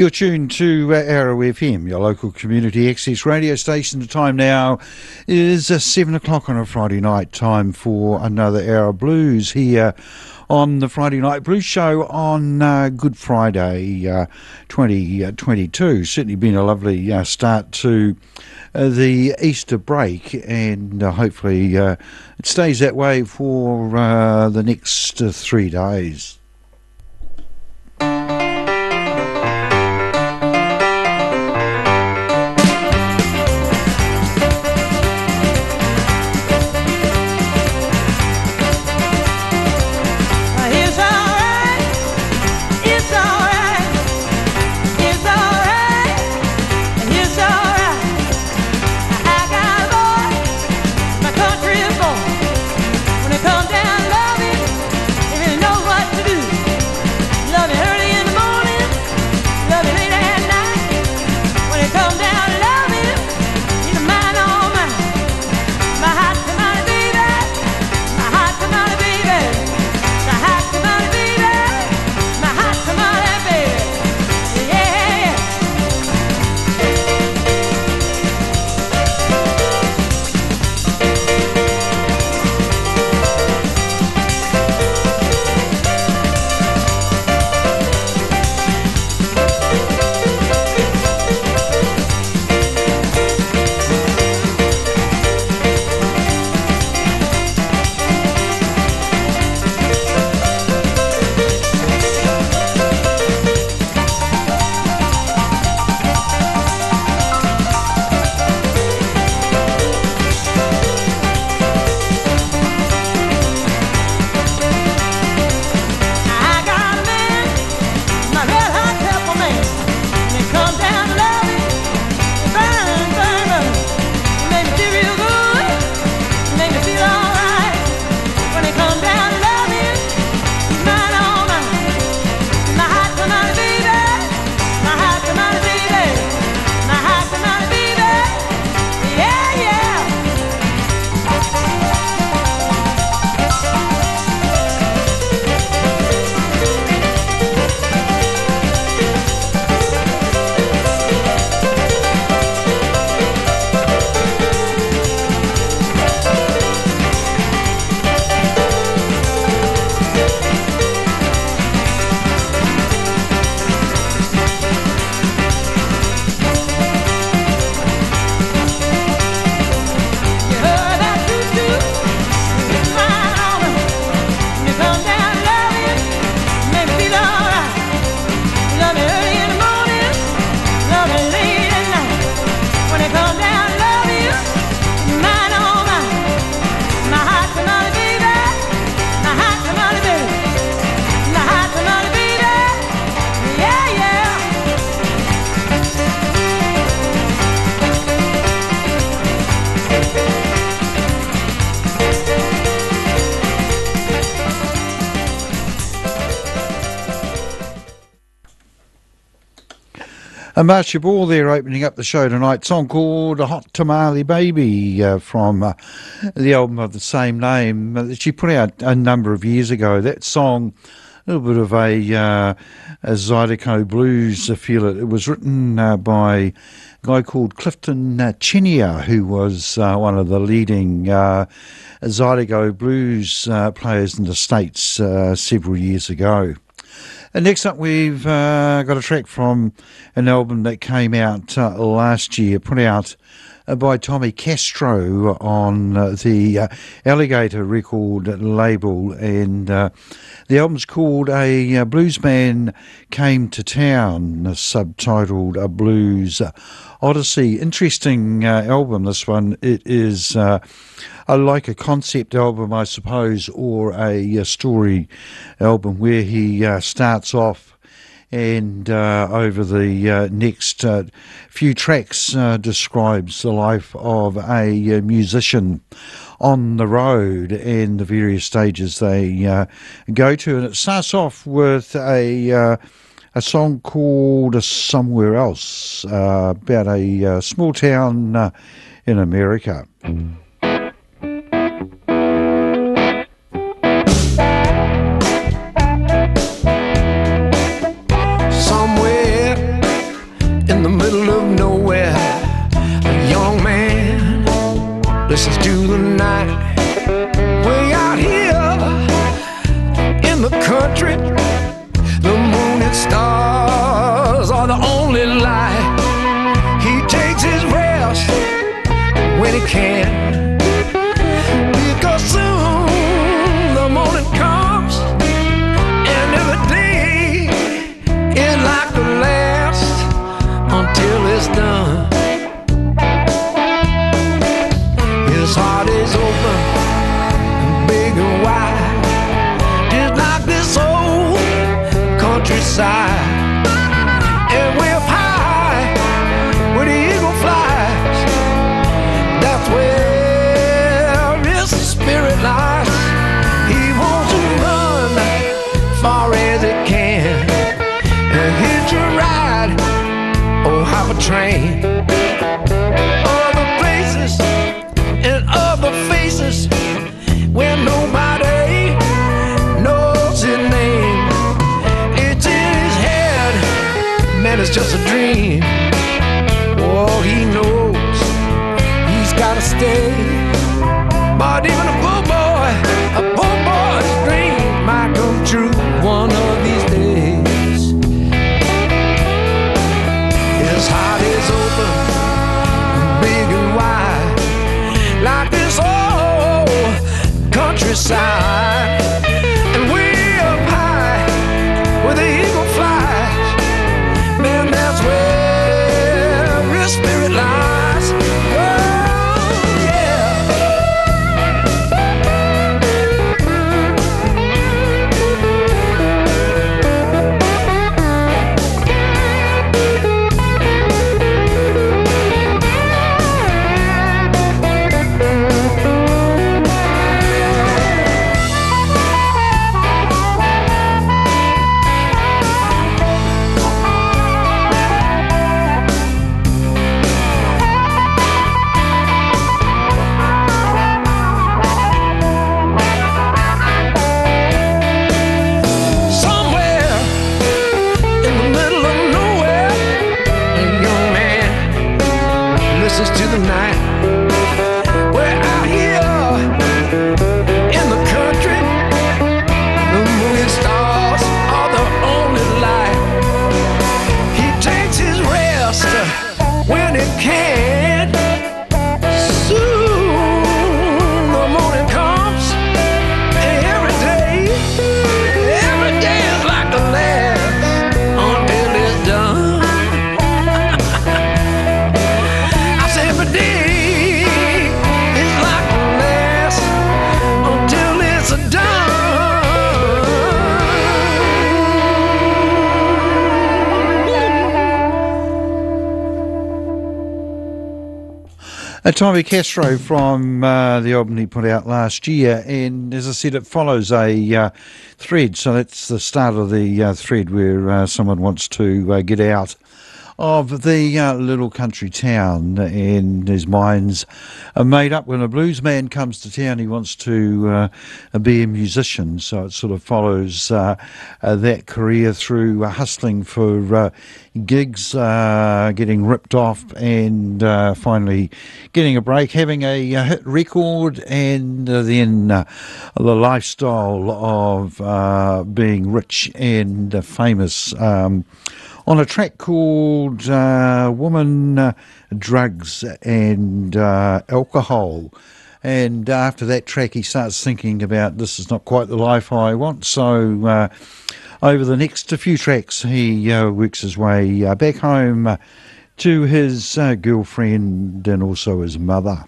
You're tuned to uh, Arrow FM, your local community access radio station. The time now is uh, 7 o'clock on a Friday night. Time for another Hour Blues here on the Friday Night Blues Show on uh, Good Friday uh, 2022. Uh, Certainly been a lovely uh, start to the Easter break, and hopefully it stays that way for the next three days. And Marcia Ball there opening up the show tonight. Song called A Hot Tamale Baby uh, from uh, the album of the same name uh, that she put out a number of years ago. That song, a little bit of a, uh, a Zydeco blues feel. It, it was written uh, by a guy called Clifton uh, Chenier, who was uh, one of the leading Zydeco blues players in the States several years ago. And next up, we've uh, got a track from an album that came out uh, last year, put out by Tommy Castro on uh, the uh, Alligator record label. And uh, the album's called A Blues Man Came to Town, subtitled A Blues Odyssey. Interesting album, this one. It is like a concept album, I suppose, or a, story album where he uh, starts off and uh, over the uh, next uh, few tracks uh, describes the life of a uh, musician on the road and the various stages they go to. And it starts off with a a song called Somewhere Else about a small town in America. Mm. Only light. He takes his rest when he can. Tommy Castro from uh, the album he put out last year, and as I said, it follows a uh, thread. So that's the start of the uh, thread where uh, someone wants to uh, get out of the uh, little country town, and his mind's are made up. When a blues man comes to town, he wants to uh, be a musician. So it sort of follows uh, uh, that career through uh, hustling for uh, gigs, uh, getting ripped off, and uh, finally getting a break, having a, uh hit record, and uh, then uh, the lifestyle of uh, being rich and uh, famous. Um, on a track called uh, Woman, uh, Drugs and uh, Alcohol. And after that track, he starts thinking about this is not quite the life I want. So, uh, over the next few tracks, he uh, works his way uh, back home to his girlfriend and also his mother.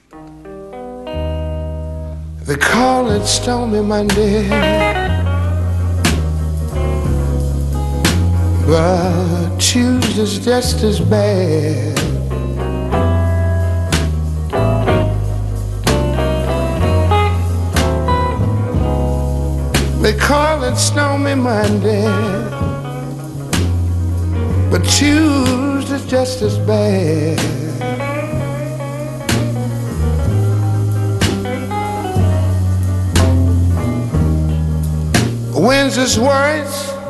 They call it Stormy Monday. But Tuesday's just as bad. They call it Stormy Monday. But Tuesday's just as bad. Wednesday's worse.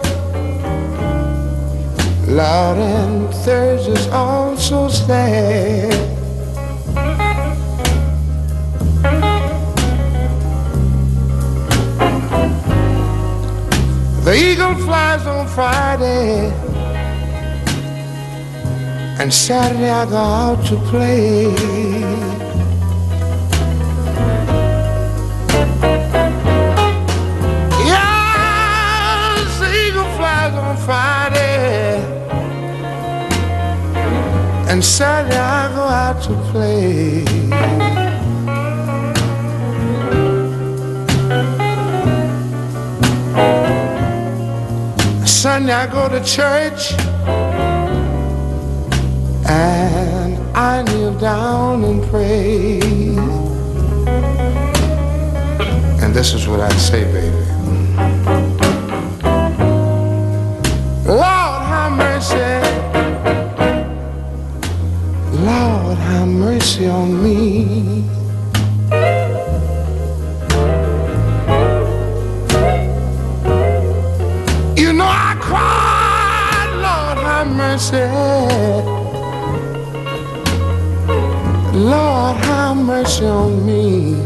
Loud and Thursday's is also sad. The eagle flies on Friday And Saturday I go out to play. And Saturday I go out to play. Sunday I go to church and I kneel down and pray. And this is what I say, baby. Mercy on me. You know I cried, Lord, have mercy. Lord, have mercy on me.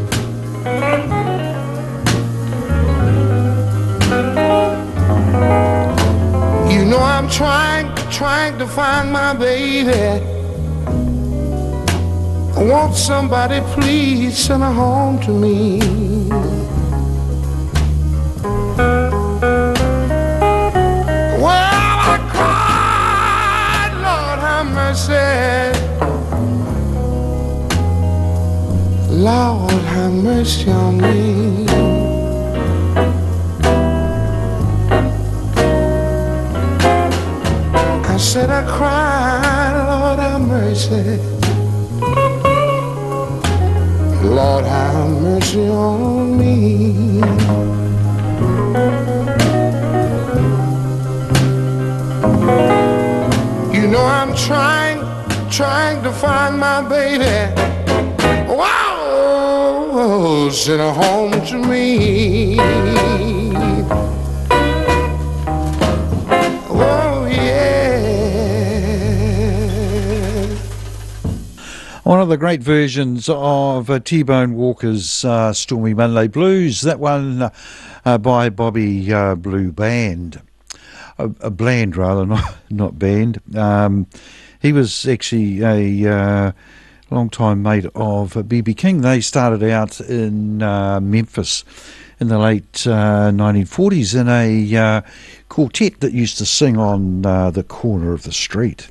You know I'm trying, trying to find my baby. Won't somebody please send her home to me? Well, I cried, Lord, have mercy. Lord, have mercy on me. I said I cried, Lord, have mercy. Lord, have mercy on me. You know I'm trying, trying to find my baby. Wow, send her home to me. One of the great versions of uh, T Bone Walker's uh, Stormy Monday Blues, that one uh, by Bobby uh, Blue Band. A, bland, rather, not, not band. Um, he was actually a uh, long time mate of B.B. King. They started out in uh, Memphis in the late 1940s in a quartet that used to sing on the corner of the street.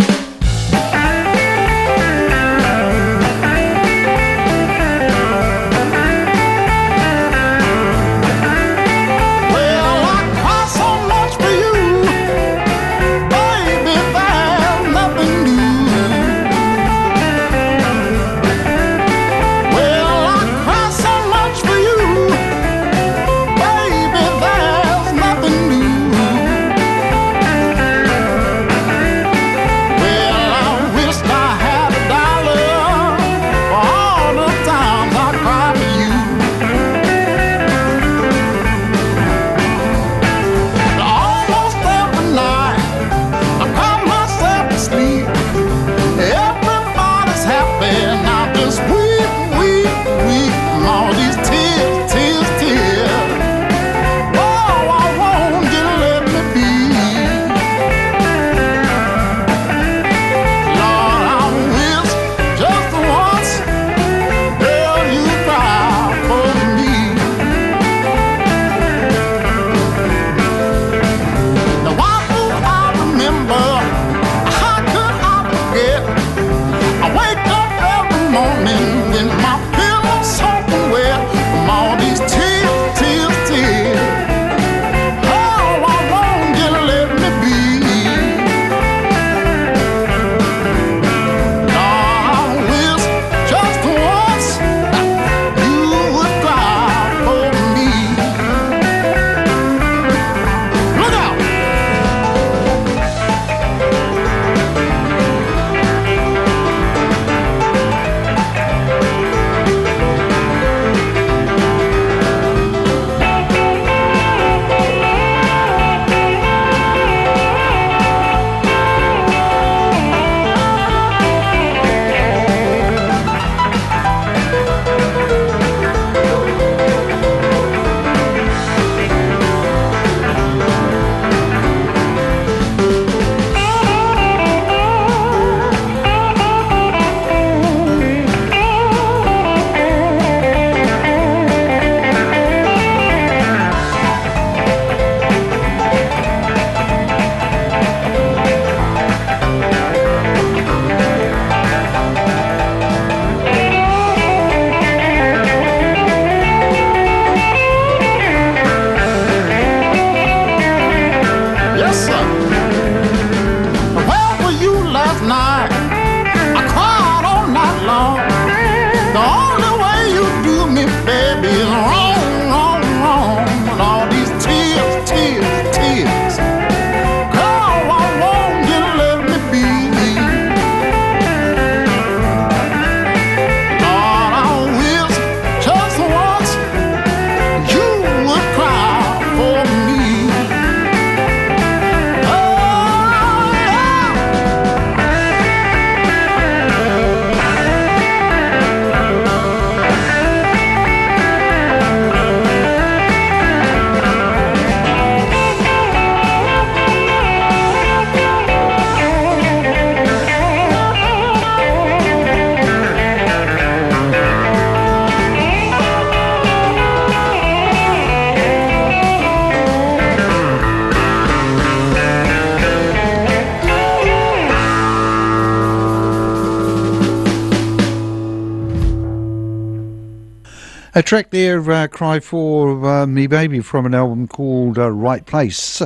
A track there, uh, Cry for uh, Me Baby, from an album called uh, Right Place,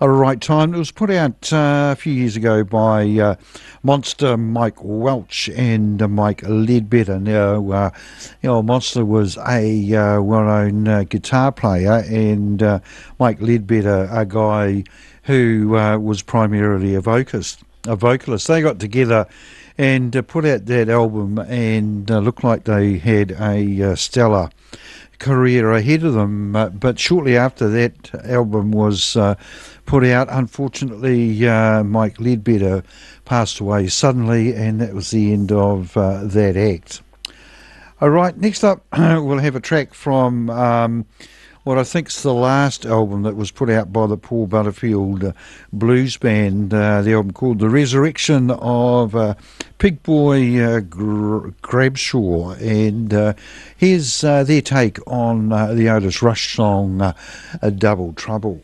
a Right Time. It was put out uh, a few years ago by uh, Monster Mike Welch and Mike Ledbetter. Now, uh, you know, Monster was a well known guitar player, and Mike Ledbetter, a guy who was primarily a vocalist. A vocalist. They got together and uh, put out that album and uh, looked like they had a uh, stellar career ahead of them. Uh, but shortly after that album was uh, put out, unfortunately, Mike Ledbetter passed away suddenly, and that was the end of that act. All right, next up, we'll have a track from. Um, what I think is the last album that was put out by the Paul Butterfield uh, Blues Band, uh, the album called The Resurrection of uh, Pig Boy uh, Gr- Grabshaw. And uh, here's uh, their take on uh, the Otis Rush song Double Trouble.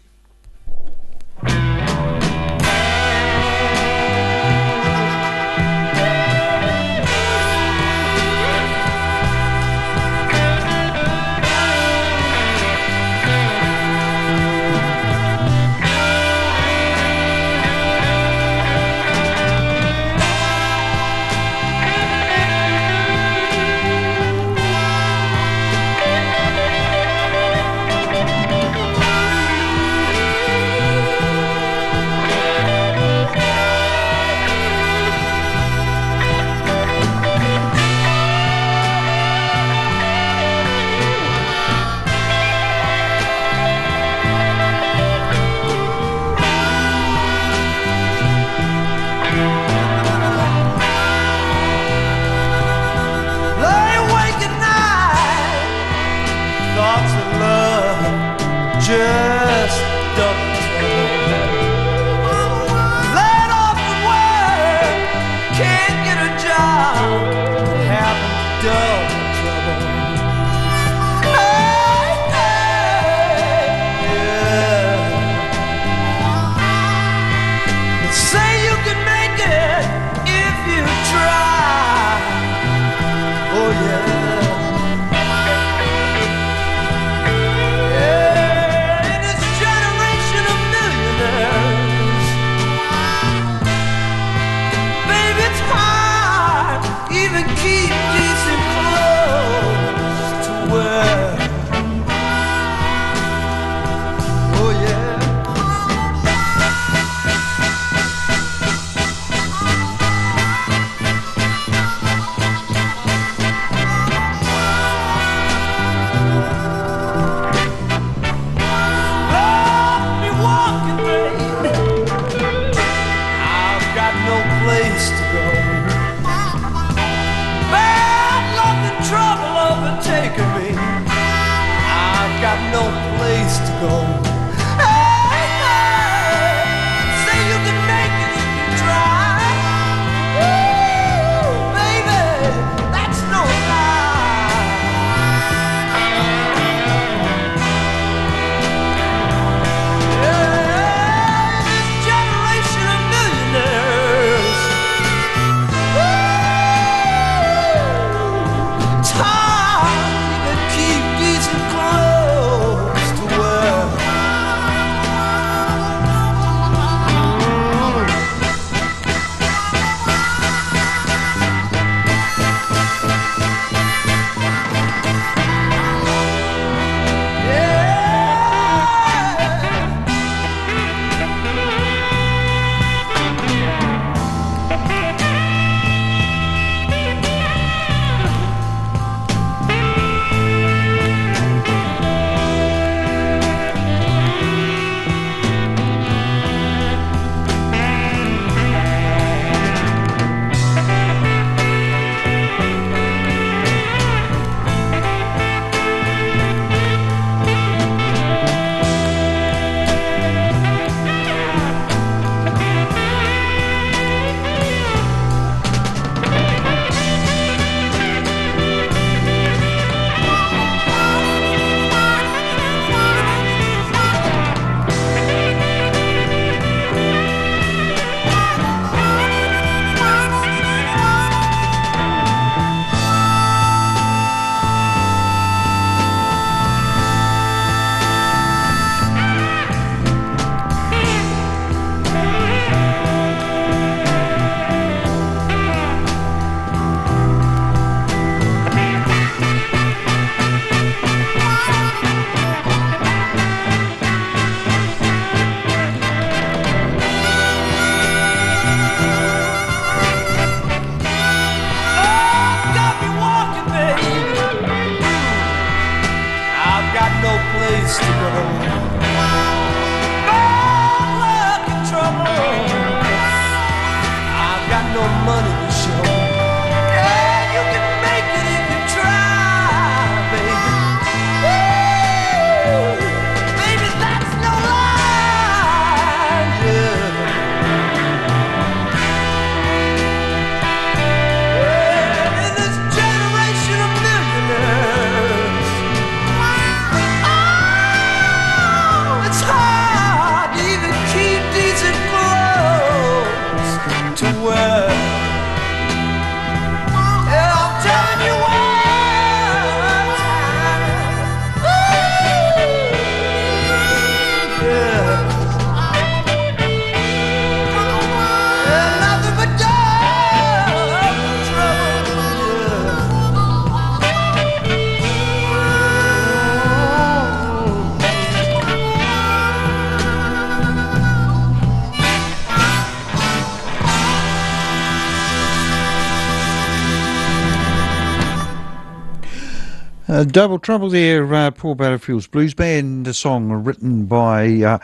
Uh, double trouble there, uh, Paul Butterfield's Blues Band, a song written by uh,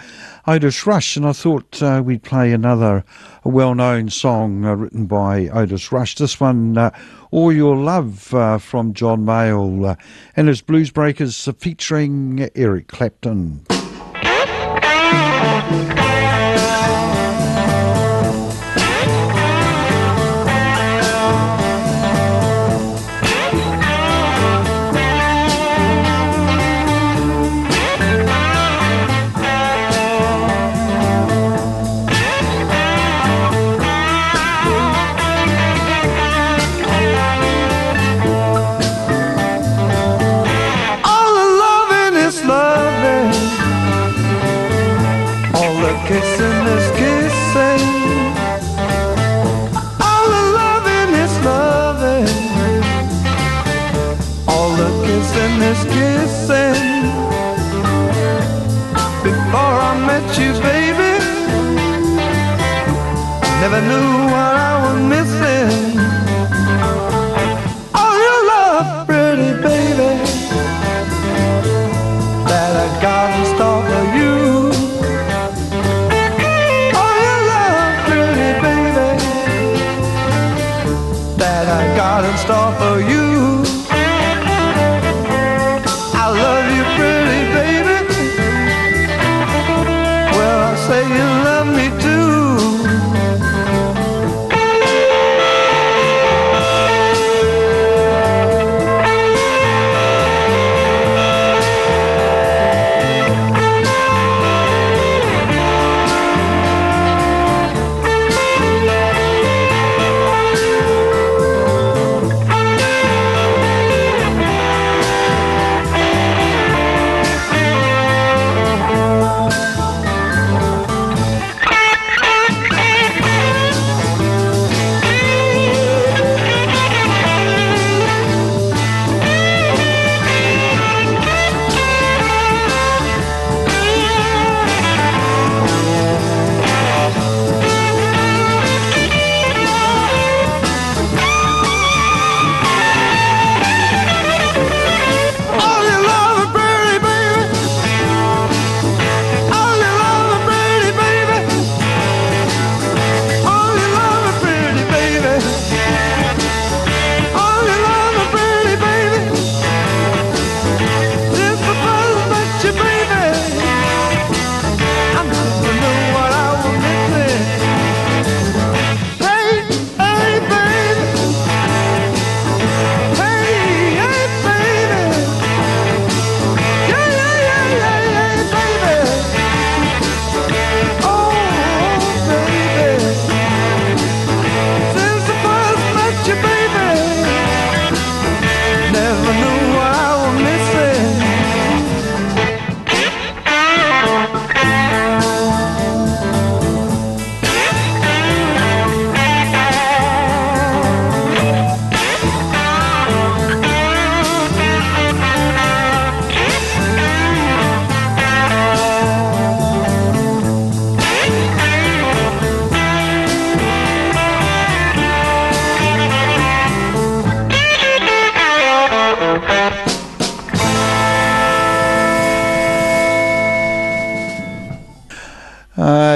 Otis Rush, and I thought uh, we'd play another well-known song uh, written by Otis Rush. This one, uh, "All Your Love" from John Mayall and his Blues Breakers, featuring Eric Clapton.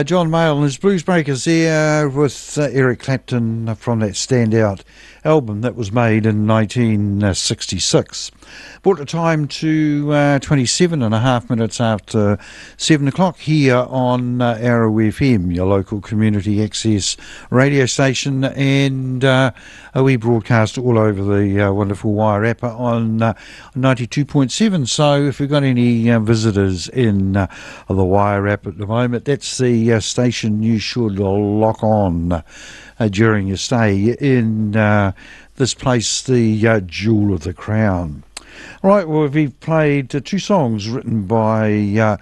John Mayall and his Blues Breakers there with uh, Eric Clapton from that standout album that was made in 1966. Brought the time to uh, 27 and a half minutes after 7 o'clock here on uh, Arrow FM, your local community access radio station, and uh, we broadcast all over the uh, wonderful Wairarapa on uh, 92.7. So if we've got any uh, visitors in uh, the Wairarapa at the moment, that's the station you should lock on during your stay in uh, this place, the uh, Jewel of the Crown. All right, well, we've played uh, two songs written by uh,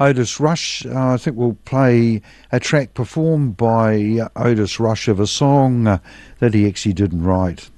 Otis Rush. Uh, I think we'll play a track performed by uh, Otis Rush of a song uh, that he actually didn't write.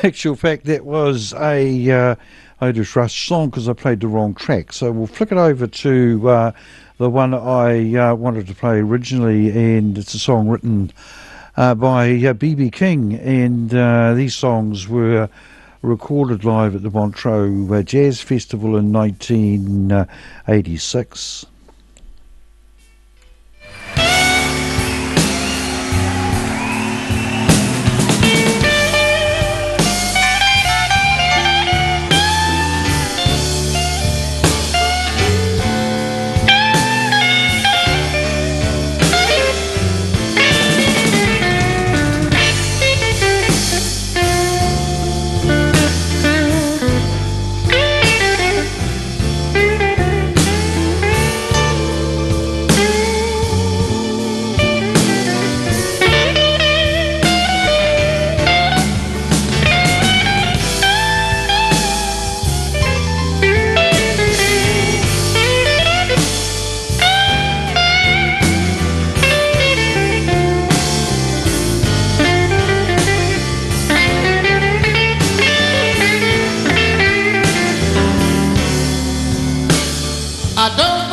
actual fact, that was a uh, Otis Rush song because I played the wrong track. So we'll flick it over to uh, the one I uh, wanted to play originally, and it's a song written uh, by B.B. Uh, King, and uh, these songs were recorded live at the Montreux uh, Jazz Festival in 1986. don't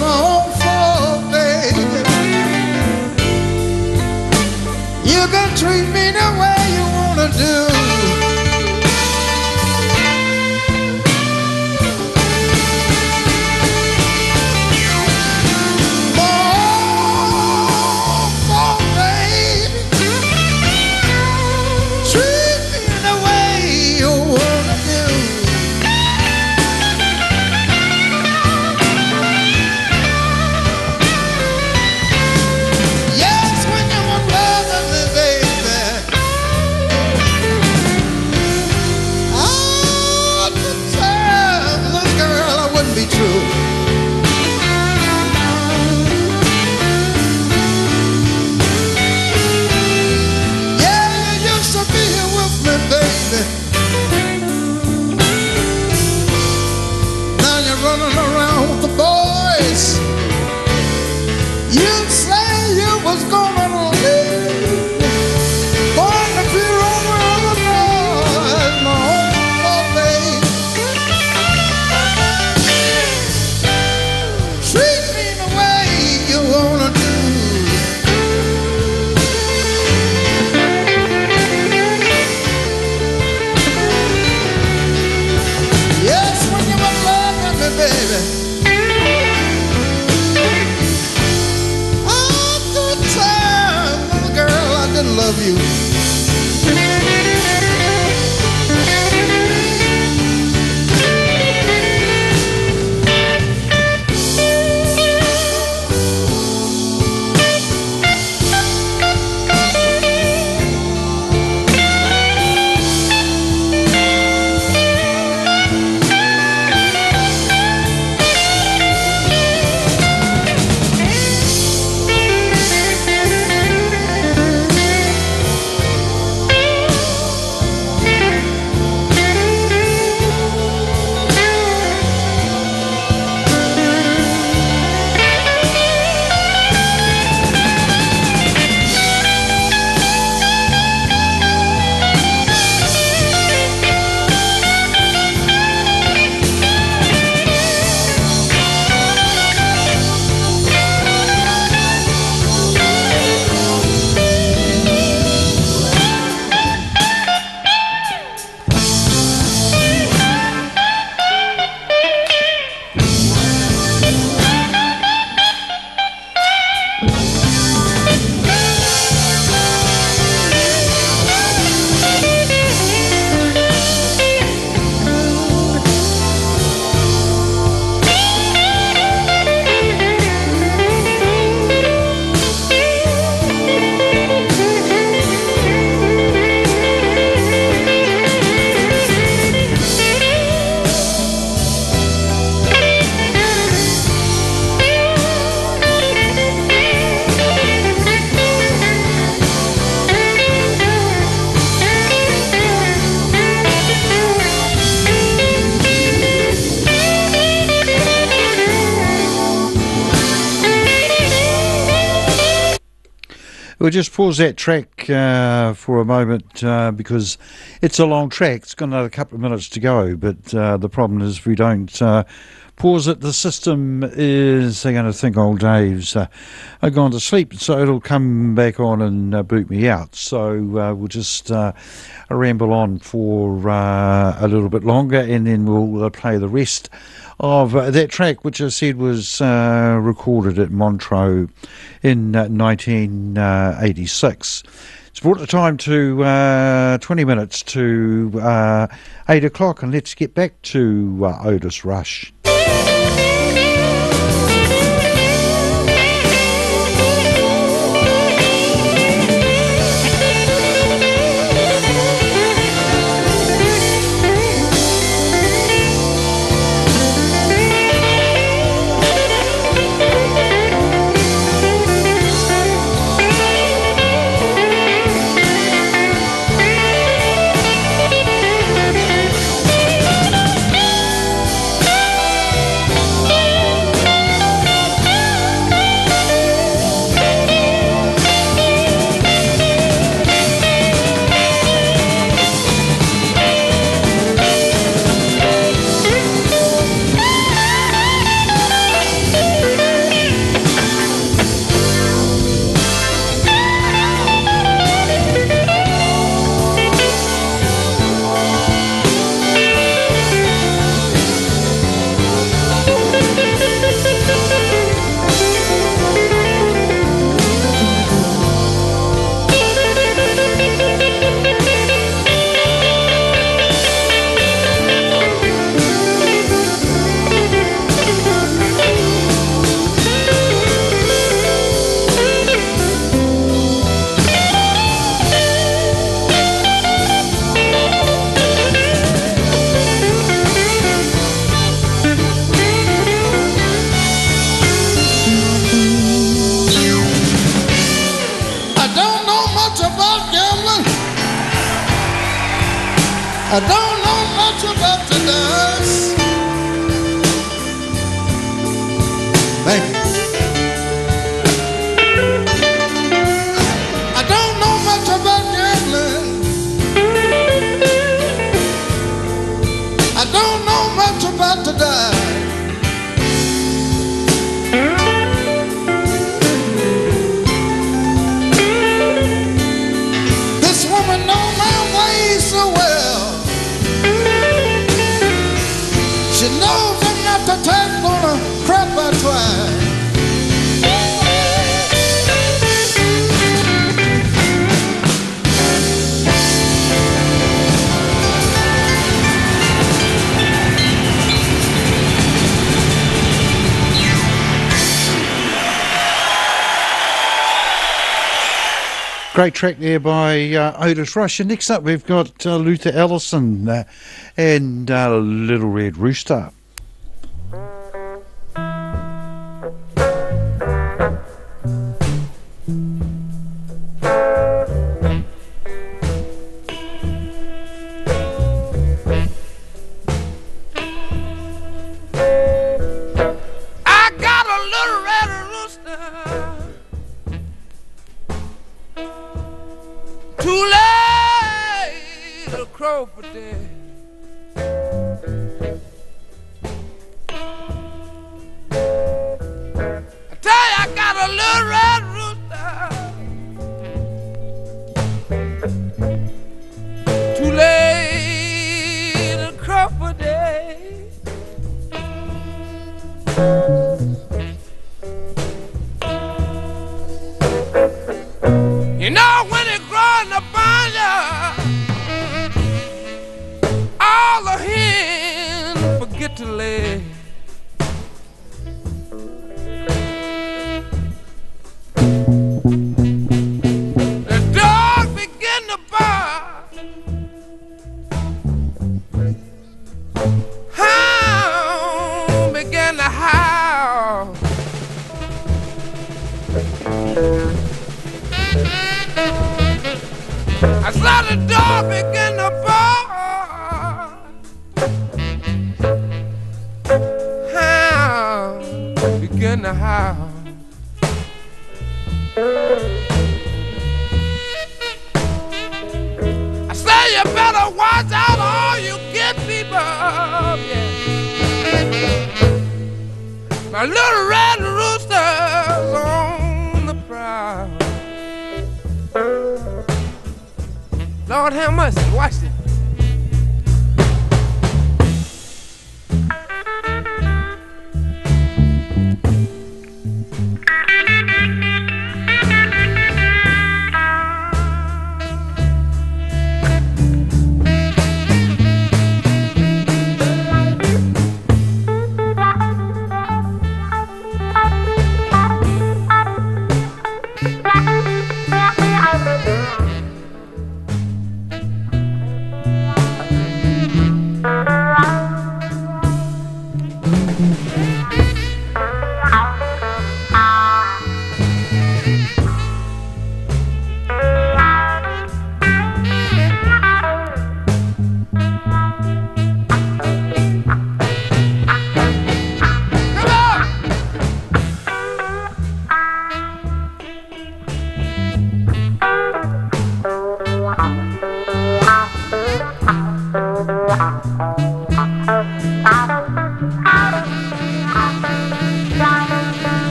long for, baby. You can treat me the way you wanna do. Just pause that track uh, for a moment uh, because it's a long track. It's got another couple of minutes to go, but uh, the problem is if we don't uh, pause it, the system is they're going to think old Dave's uh, gone to sleep, so it'll come back on and uh, boot me out. So uh, we'll just uh, ramble on for uh, a little bit longer, and then we'll uh, play the rest of uh, that track, which I said was uh, recorded at Montreux in uh, 1986. It's brought the time to uh, 20 minutes to uh, 8 o'clock, and let's get back to uh, Otis Rush. Great track there by uh, Otis Rush. And next up, we've got uh, Luther Allison uh, and uh, Little Red Rooster.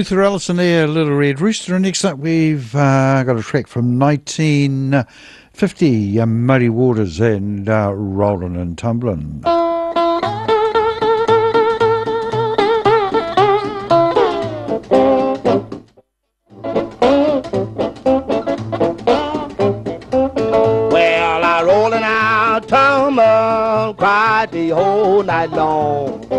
Luther Allison here, Little Red Rooster. And next up, we've uh, got a track from 1950, uh, Muddy Waters and uh, Rollin' and Tumblin'. Well, I rollin' I tumble, cried the whole night long.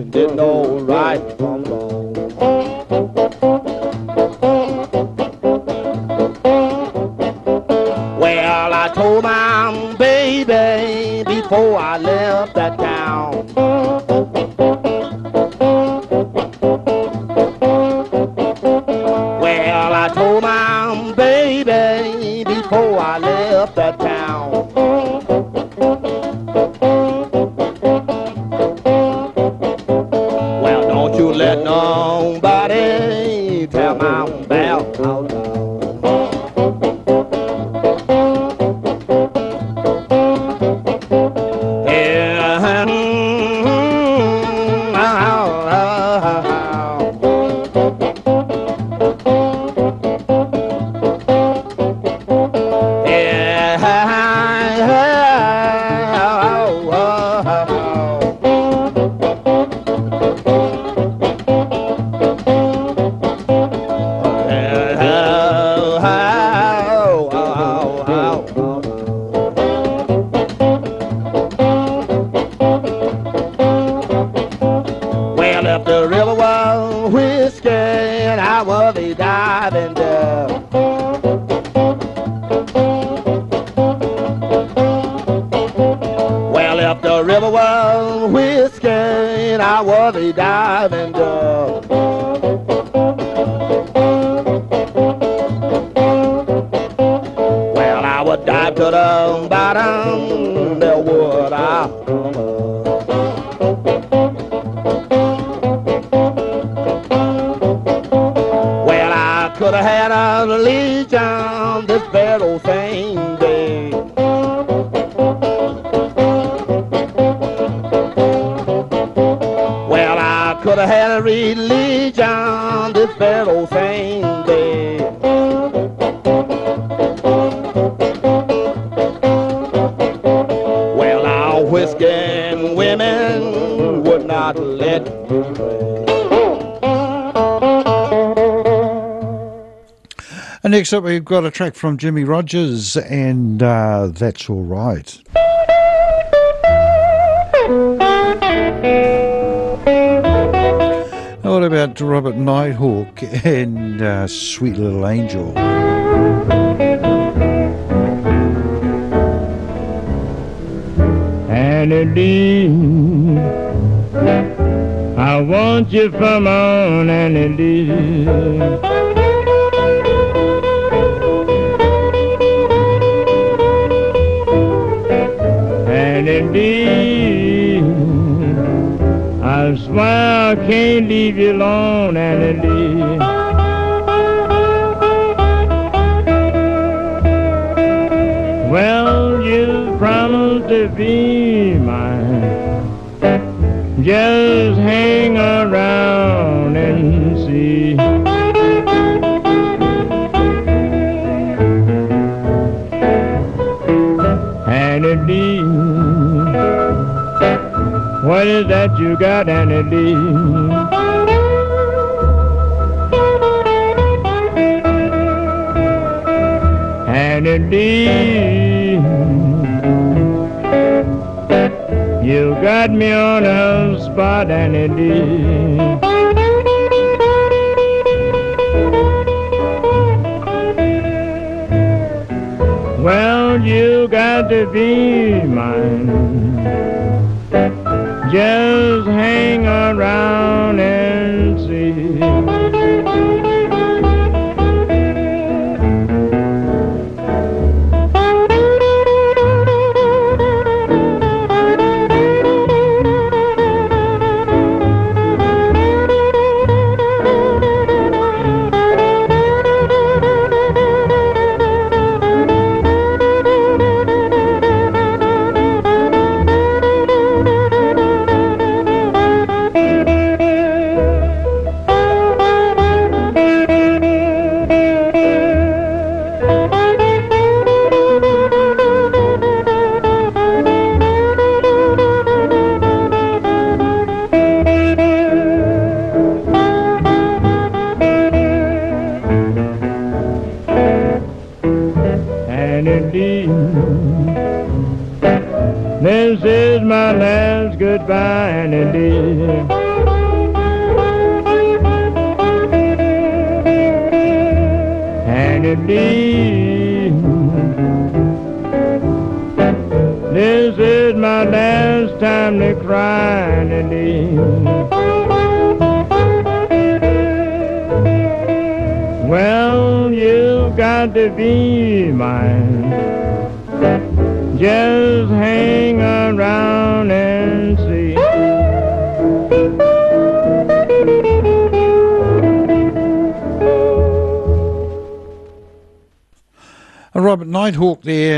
did no right. And next up, we've got a track from Jimmy Rogers, and uh, that's all right. What about Robert Nighthawk and uh, Sweet Little Angel? Annie I want you for my own Annie Annie I swear I can't leave you alone, Annie Well, you promised to be. Just hang around and see. Annie what is that you got, Annie Annie You got me on a spot, Annie Well, you got to be mine. Just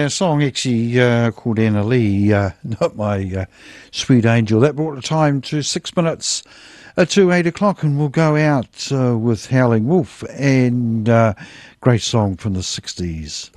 Nighthawk song actually uh, called Anna Lee, uh, not my uh, sweet angel. That brought the time to six minutes uh, to eight o'clock, and we'll go out uh, with Howling Wolf and uh, great song from the 60s.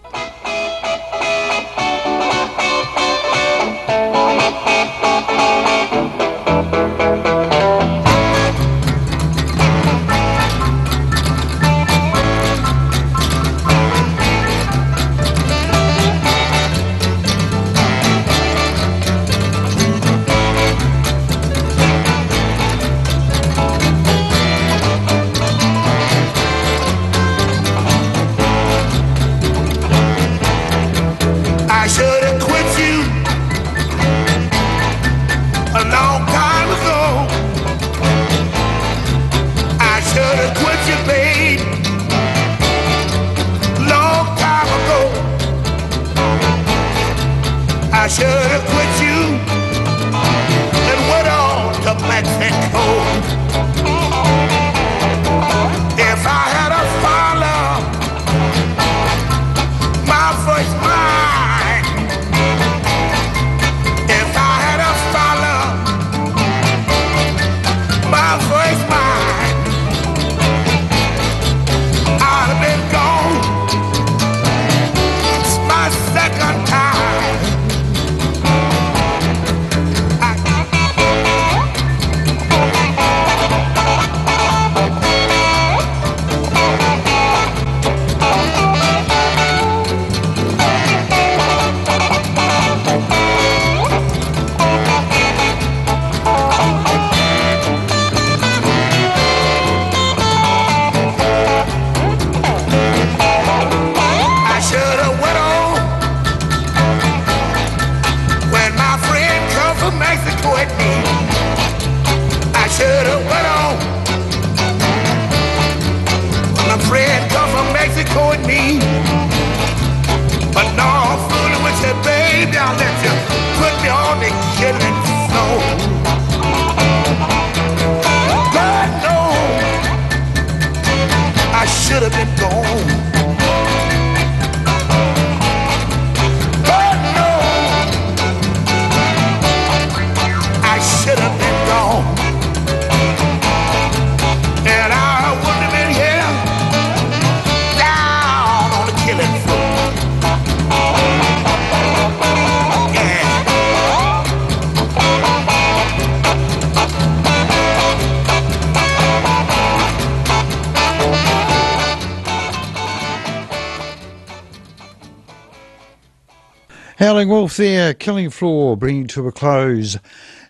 Howling Wolf there, Killing Floor, bringing to a close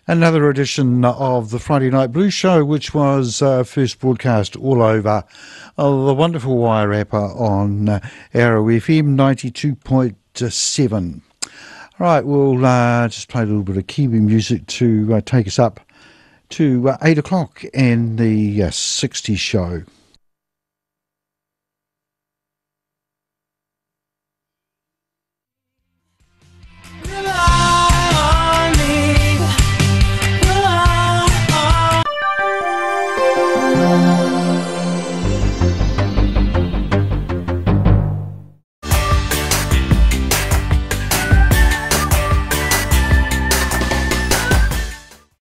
another edition of the Friday Night Blues Show, which was uh, first broadcast all over uh, the wonderful Wairarapa on uh, Arrow FM 92.7. All right, we'll uh, just play a little bit of Kiwi music to uh, take us up to uh, 8 o'clock and the uh, 60 show.